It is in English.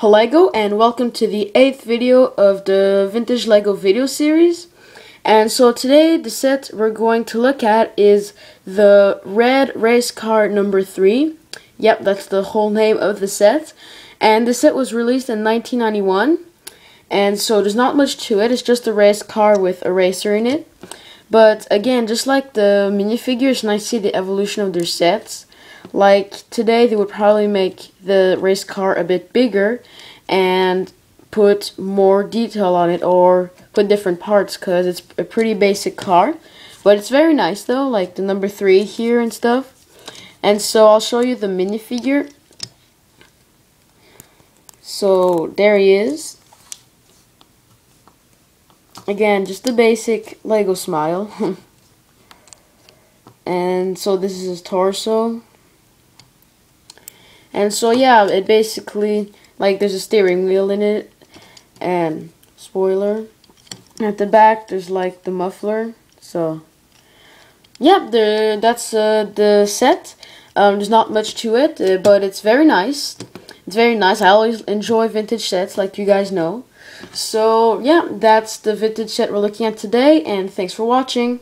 Hello and welcome to the eighth video of the Vintage Lego video series. And so today the set we're going to look at is the red race car number 3. Yep, that's the whole name of the set. And the set was released in 1991. And so there's not much to it, it's just a race car with a racer in it. But again, just like the minifigures, and I see the evolution of their sets. Like today, they would probably make the race car a bit bigger and put more detail on it or put different parts because it's a pretty basic car. But it's very nice though, like the number three here and stuff. And so I'll show you the minifigure. So there he is. Again, just the basic Lego smile. and so this is his torso. And so yeah, it basically like there's a steering wheel in it and spoiler. At the back there's like the muffler. So yeah, the that's uh, the set. Um, there's not much to it, uh, but it's very nice. It's very nice. I always enjoy vintage sets, like you guys know. So yeah, that's the vintage set we're looking at today, and thanks for watching.